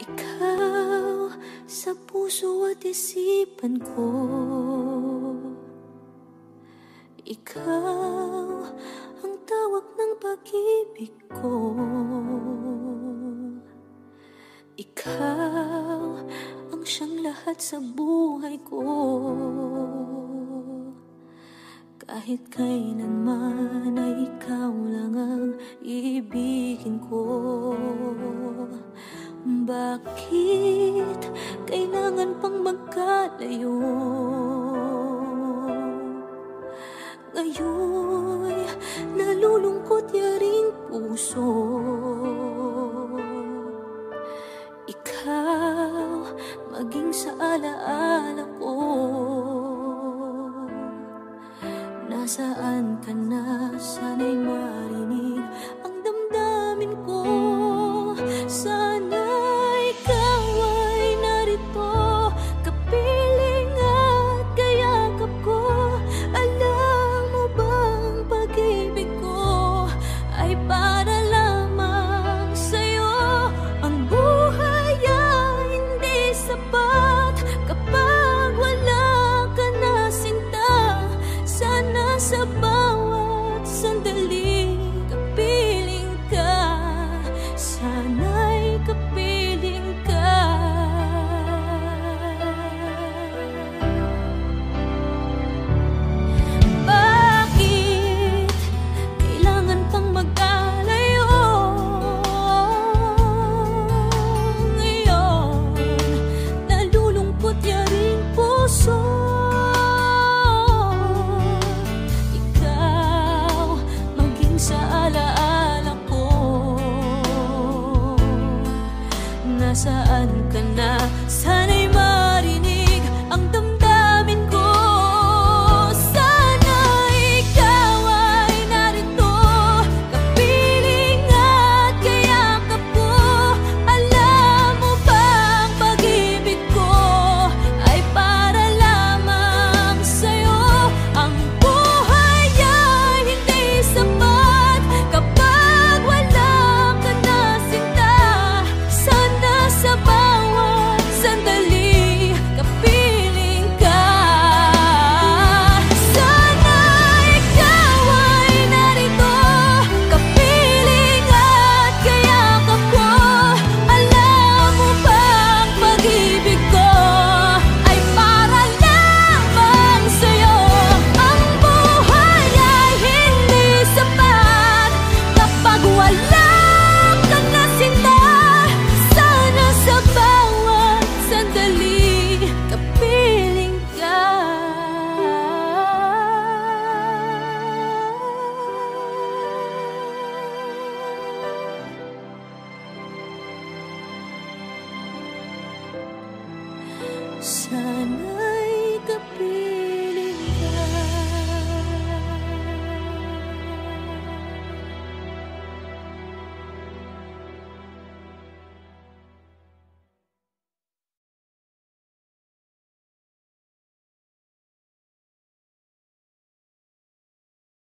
Ikaw sa puso at isipan ko. Ikaw ang tawag ng pag-ibig ko. Ikaw ang siyang lahat sa buhay ko. Kahit kailanman ay ikaw lang ang ibigin ko Bakit kailangan pang magkalayo? Ngayon, nalulungkot yaring puso Ikaw, maging sa alaala ko Nasaan ka na? Sana'y marinig kapiling ka. Sana